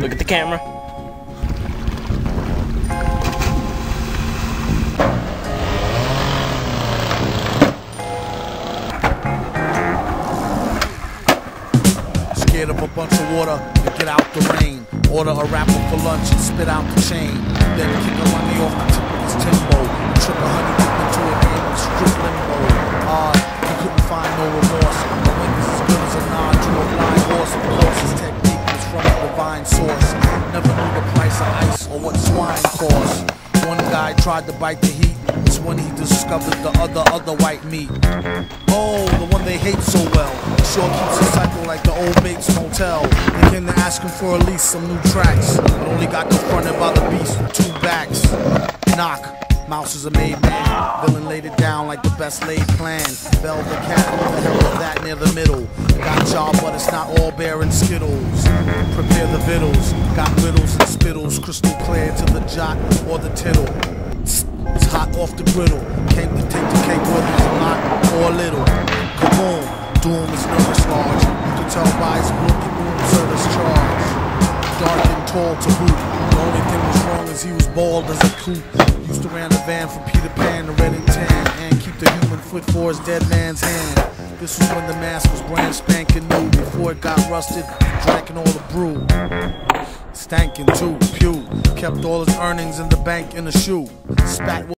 Look at the camera. Scared of a bunch of water to get out the rain. Order a rapper for lunch and spit out the chain. Then Never the price of ice or what swine cost. One guy tried to bite the heat. It's when he discovered the other, other white meat. Oh, the one they hate so well. Sure keeps a cycle like the old Bates Motel. They came to ask him for at least some new tracks. But only got confronted by the beast with two backs. Knock. Mouse is a made man. Villain laid it down like the best laid plan. Velvet cat, who the hell of that near the middle? Got y'all, but it's not all bear and skittles. Prepare the vittles. Got riddles and spittles. Crystal clear to the jot or the tittle. It's hot off the griddle. Came to take the cake whether it's a lot or a little. Kaboom, doom is nervous large. You can tell by his boom service charge. Dark and tall to boot. The only thing was wrong is he was bald as a coot. To ran the van from Peter Pan to Red and Tan and keep the human foot for his dead man's hand. This was when the mask was brand spanking new before it got rusted, drinking all the brew. Stankin' too, pew. Kept all his earnings in the bank in a shoe. Spat